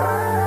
time.